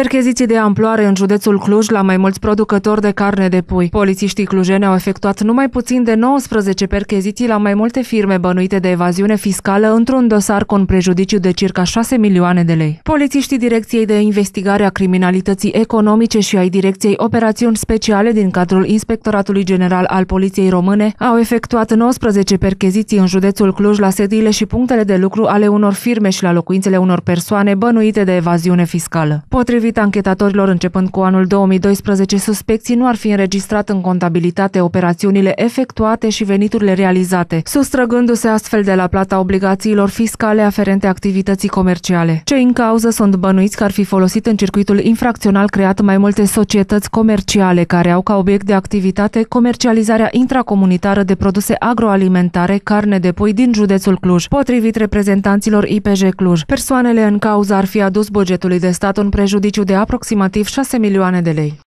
Percheziții de amploare în județul Cluj la mai mulți producători de carne de pui. Polițiștii clujeni au efectuat numai puțin de 19 percheziții la mai multe firme bănuite de evaziune fiscală într-un dosar cu un prejudiciu de circa 6 milioane de lei. Polițiștii Direcției de Investigare a Criminalității Economice și ai Direcției Operațiuni Speciale din cadrul Inspectoratului General al Poliției Române au efectuat 19 percheziții în județul Cluj la sediile și punctele de lucru ale unor firme și la locuințele unor persoane bănuite de evaziune fiscală. Potrivit Potrivit anchetatorilor, începând cu anul 2012, suspecții nu ar fi înregistrat în contabilitate operațiunile efectuate și veniturile realizate, sustrăgându-se astfel de la plata obligațiilor fiscale aferente activității comerciale. Cei în cauză sunt bănuiți că ar fi folosit în circuitul infracțional creat mai multe societăți comerciale care au ca obiect de activitate comercializarea intracomunitară de produse agroalimentare, carne de pui din județul Cluj, potrivit reprezentanților IPJ Cluj. Persoanele în cauză ar fi adus bugetului de stat un prejudiciu beneficiu de aproximativ 6 milioane de lei.